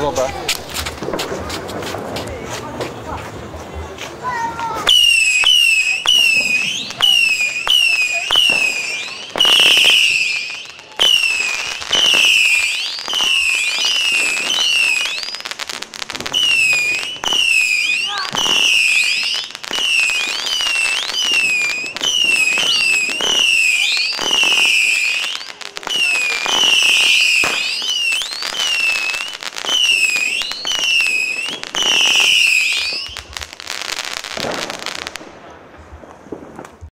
怎么办？